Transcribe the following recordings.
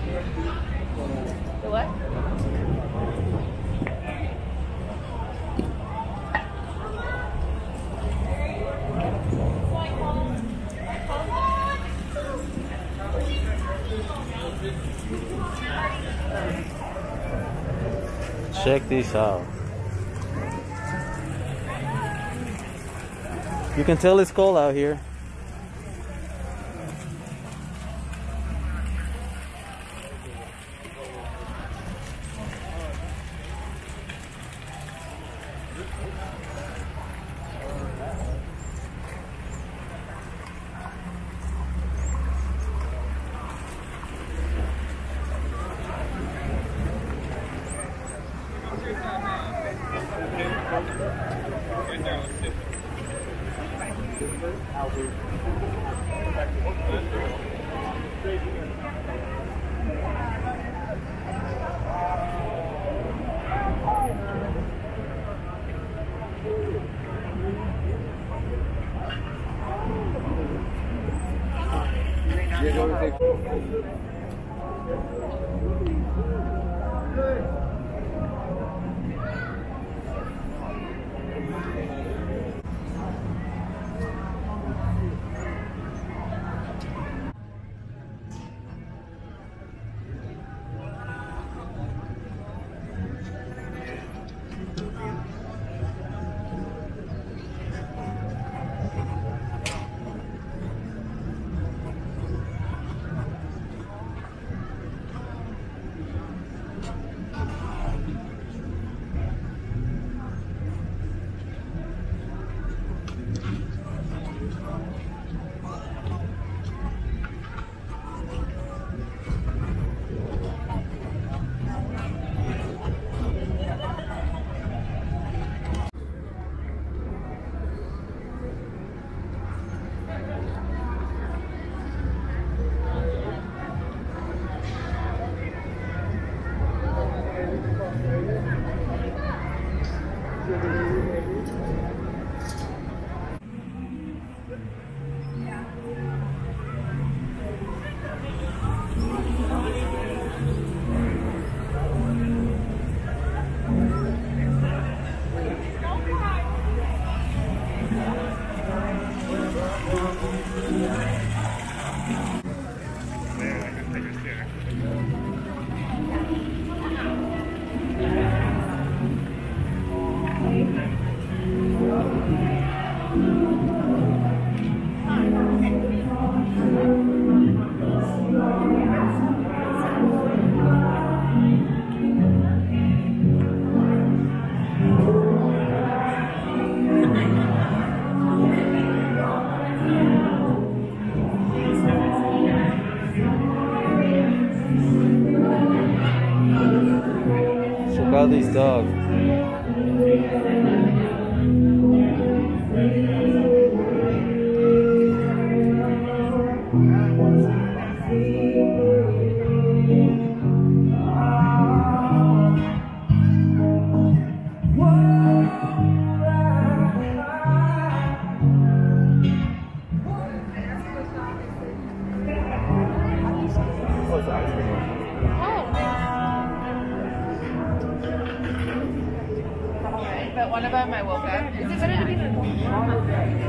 The what? Check this out. You can tell it's cold out here. Check out these dogs. One of them I woke up. Is it better to be skating.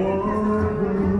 Did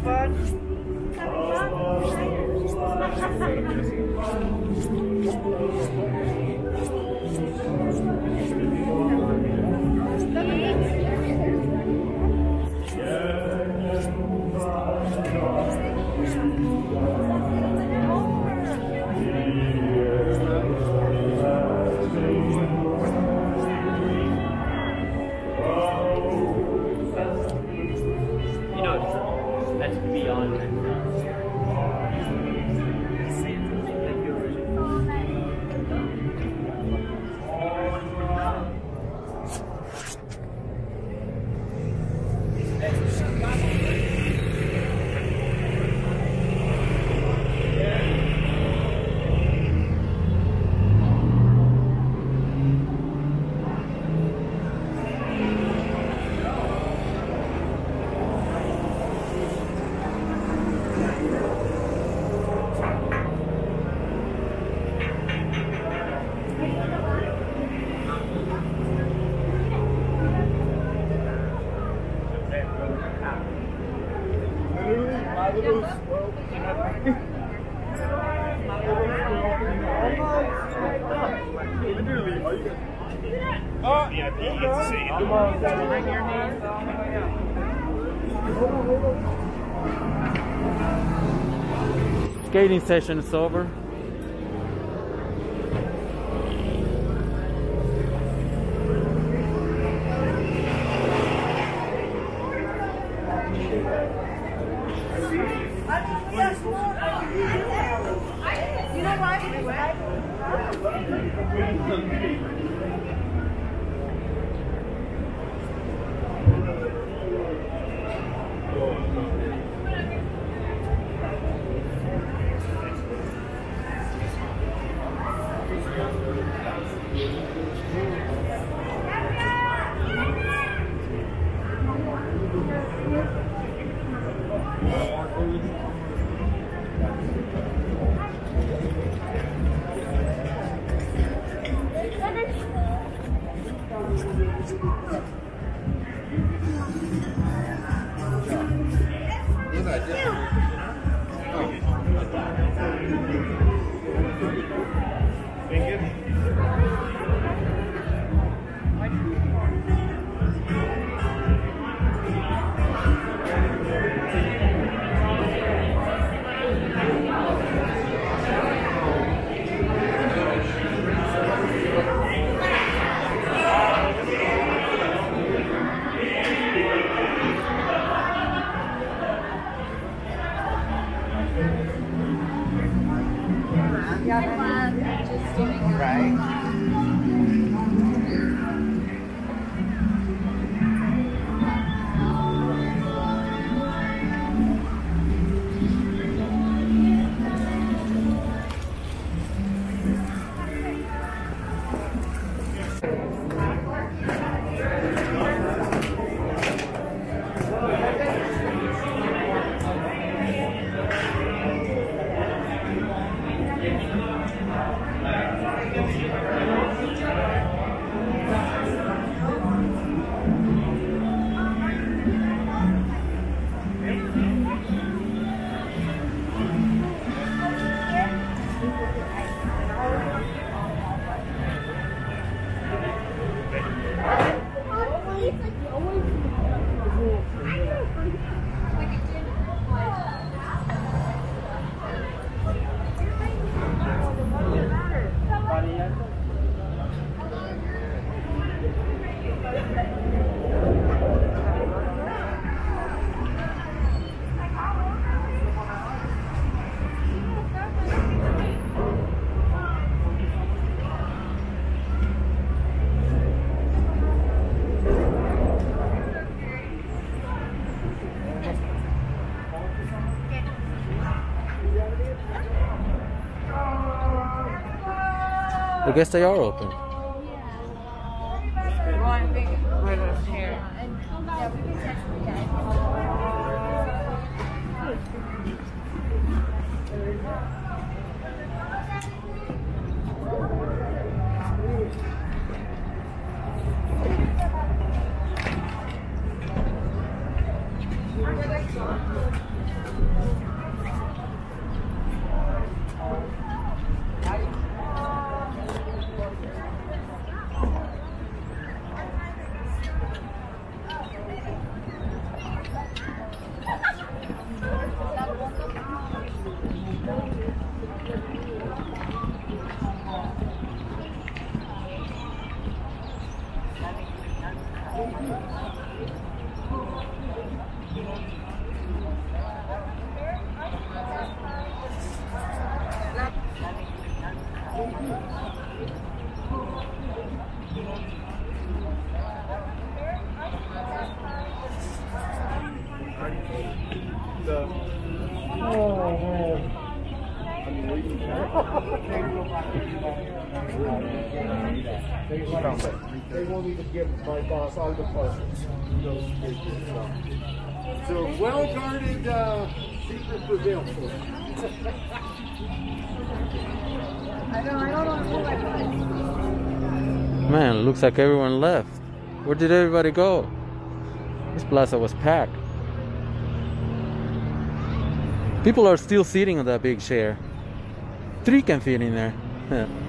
fun? Skating session is over. You know why? I guess they are open. Well, Oh, man. They won't even give my boss all the puzzles. It's a well-guarded uh, secret who I. Man, looks like everyone left. Where did everybody go? This plaza was packed. People are still sitting on that big chair. Three can fit in there.